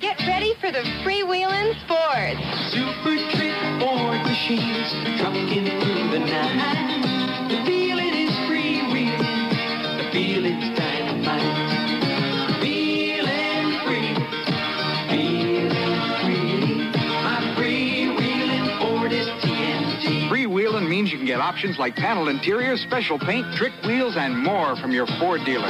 Get ready for the freewheeling sports. Super trick Ford machines trucking through the night. The feeling is freewheeling. The feeling's dynamite. Feeling free. Feeling free. My freewheeling Ford is TNT. Freewheeling means you can get options like panel interiors, special paint, trick wheels, and more from your Ford dealer.